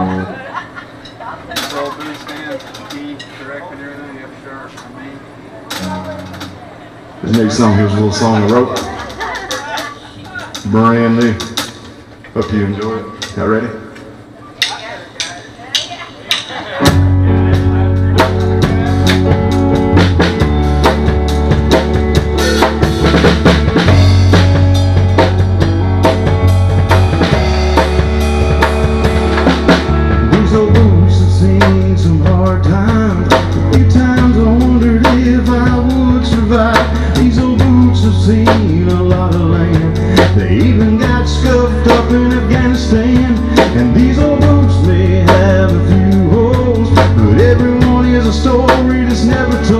Please stand. Direct, This next song here's a little song I wrote. Brand new. Hope you enjoy it. Y'all ready? got scuffed up in Afghanistan And these old boots may have a few holes But everyone is a story that's never told.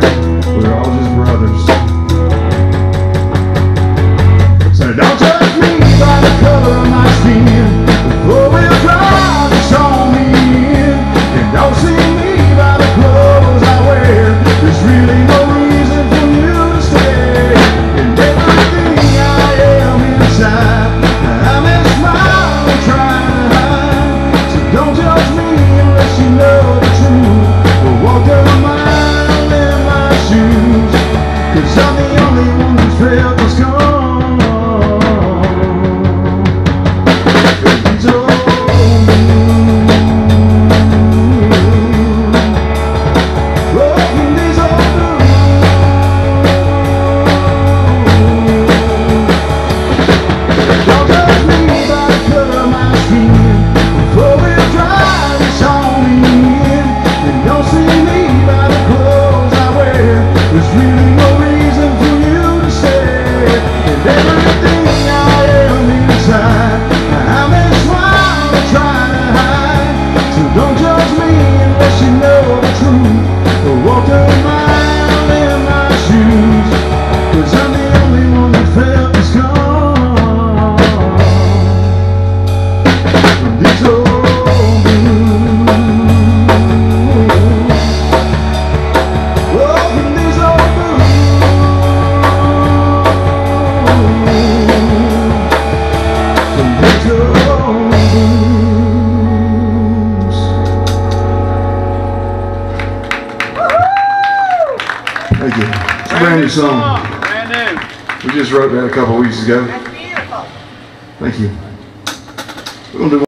saying? We're all just brothers. So don't you Show me It's a brand new song. Brand new. We just wrote that a couple weeks ago. That's beautiful. Thank you. We're gonna do